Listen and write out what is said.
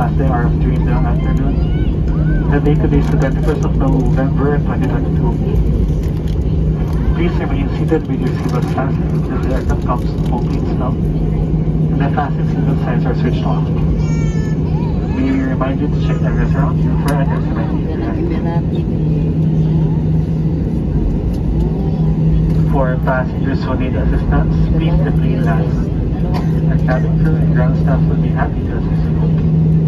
5 minutes past the hour of 3 the afternoon. The date today is the 21st of November 2022. Please remain seated with your seatbelt fastened until the aircraft comes to complete stop and the fasten seatbelt signs are switched off. We remind you to check the restaurant around for any For passengers who need assistance, please the plane lands. Our cabin crew and ground staff will be happy to assist you.